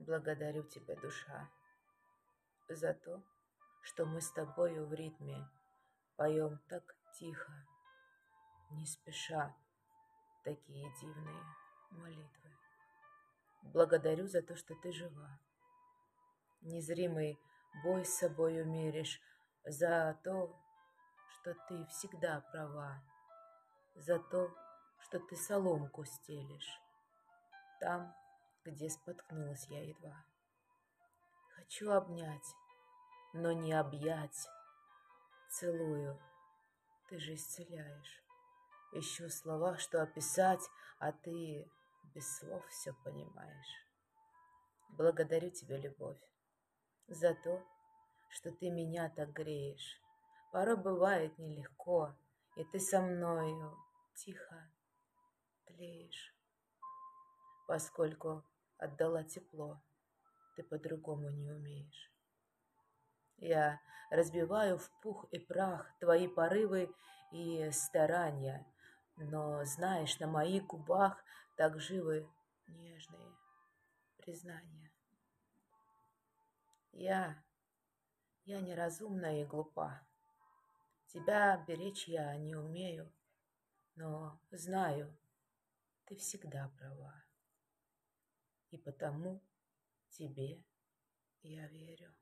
Благодарю тебя, душа, за то, что мы с тобою в ритме поем так тихо, не спеша, такие дивные молитвы. Благодарю за то, что ты жива. Незримый бой с собою меришь, за то, что ты всегда права, за то, что ты соломку стелишь, там, где споткнулась я едва. Хочу обнять, но не объять, целую, ты же исцеляешь. Ищу слова, что описать, а ты без слов все понимаешь. Благодарю тебя, любовь, за то, что ты меня так греешь. Порой бывает нелегко, и ты со мною тихо тлеешь. Поскольку отдала тепло, ты по-другому не умеешь. Я разбиваю в пух и прах твои порывы и старания, но, знаешь, на моих губах так живы нежные признания. Я, я неразумна и глупа. Тебя беречь я не умею, но знаю, ты всегда права. И потому тебе я верю.